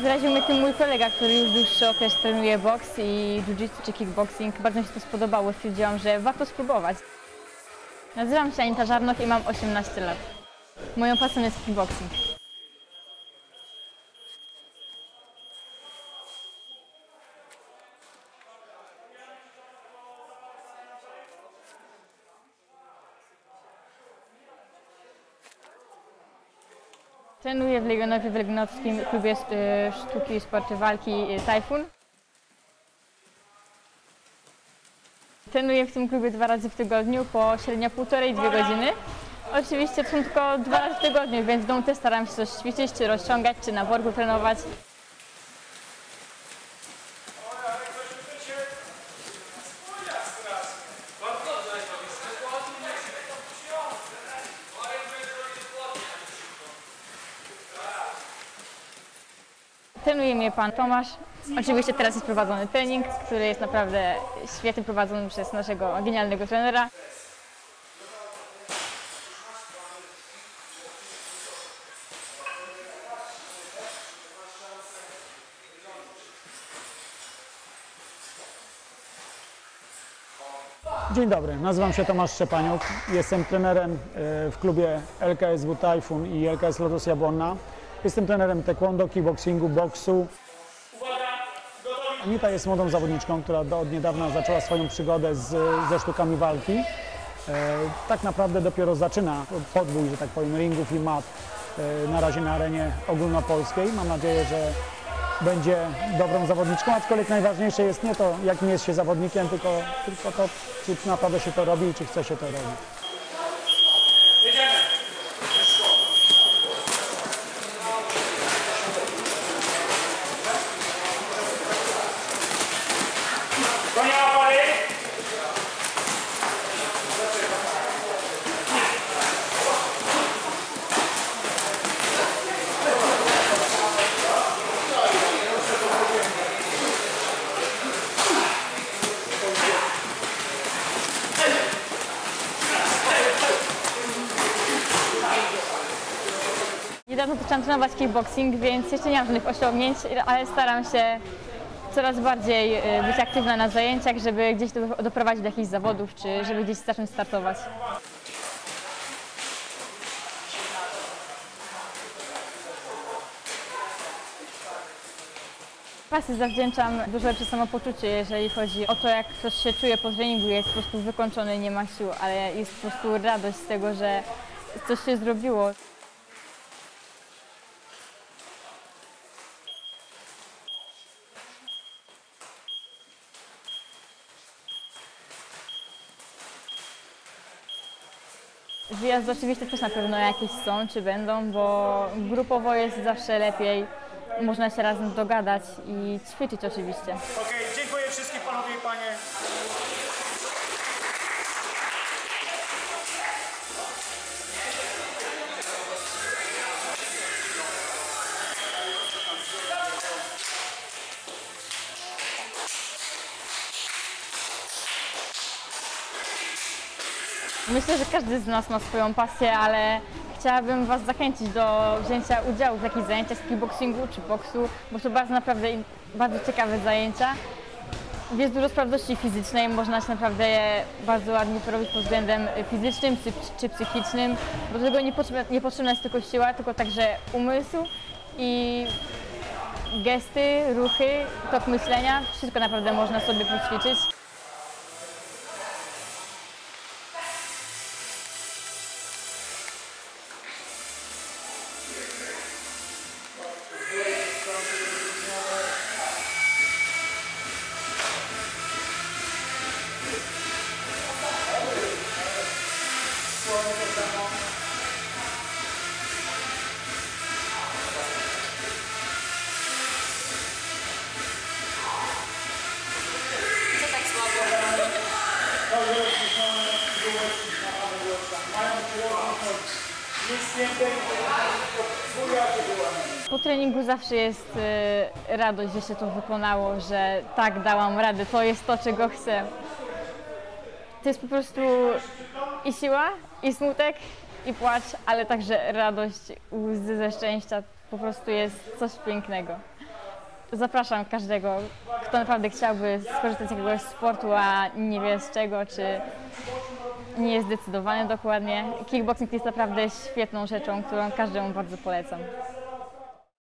Zraził mnie tym mój kolega, który już dłuższy okres trenuje boks i jiu-jitsu czy kickboxing. Bardzo mi się to spodobało. Stwierdziłam, że warto spróbować. Nazywam się Anita Żarnoch i mam 18 lat. Moją pasją jest kickboxing. Trenuję w Legionowie w Legionowskim Klubie e, Sztuki i Sporty Walki e, Tajfun. Trenuję w tym klubie dwa razy w tygodniu po średnio półtorej, dwie godziny. Oczywiście są tylko dwa razy w tygodniu, więc w domu też staram się coś ćwiczyć, czy rozciągać, czy na worku trenować. Trenuje mnie pan Tomasz. Oczywiście teraz jest prowadzony trening, który jest naprawdę świetnie prowadzony przez naszego genialnego trenera. Dzień dobry, nazywam się Tomasz Szczepaniuk. Jestem trenerem e, w klubie LKSW Tajfun i LKS Lotos Jabłonna. Jestem trenerem taekwondo, kickboxingu, boksu. Anita jest młodą zawodniczką, która od niedawna zaczęła swoją przygodę z, ze sztukami walki. E, tak naprawdę dopiero zaczyna podbój, że tak powiem, ringów i mat e, na razie na arenie ogólnopolskiej. Mam nadzieję, że będzie dobrą zawodniczką, aczkolwiek najważniejsze jest nie to, jakim jest się zawodnikiem, tylko, tylko to, czy naprawdę się to robi i czy chce się to robić. Niedawno zaczęłam trenować kickboxing, więc jeszcze nie mam żadnych osiągnięć, ale staram się coraz bardziej y, być aktywna na zajęciach, żeby gdzieś do- doprowadzić do jakichś zawodów, czy żeby gdzieś zacząć startować. Pasy zawdzięczam dużo lepsze samopoczucie, jeżeli chodzi o to, jak ktoś się czuje po treningu, jest po prostu wykończony, nie ma sił, ale jest po prostu radość z tego, że coś się zrobiło. Wyjazdy oczywiście też na pewno jakieś są, czy będą, bo grupowo jest zawsze lepiej. Można się razem dogadać i ćwiczyć oczywiście. Okej, dziękuję wszystkim panowie i panie. Myślę, że każdy z nas ma swoją pasję, ale chciałabym Was zachęcić do wzięcia udziału w jakichś zajęciach z kickboxingu czy boksu, bo to bardzo naprawdę bardzo ciekawe zajęcia. Jest dużo sprawności fizycznej, można się naprawdę je bardzo ładnie porobić pod względem fizycznym czy, czy psychicznym, bo do tego nie potrzebna, nie potrzebna jest tylko siła, tylko także umysł i gesty, ruchy, tok myślenia, wszystko naprawdę można sobie poćwiczyć. Po treningu zawsze jest e, radość, że się to wykonało, że tak dałam radę, to jest to, czego chcę. To jest po prostu i siła, i smutek, i płacz, ale także radość, łzy ze szczęścia. Po prostu jest coś pięknego. zapraszam każdego, kto naprawdę chciałby skorzystać z jakiegoś sportu, a nie wie z czego, czy nie jest dokładnie. Kickboxing jest naprawdę świetną rzeczą, którą każdemu bardzo polecam.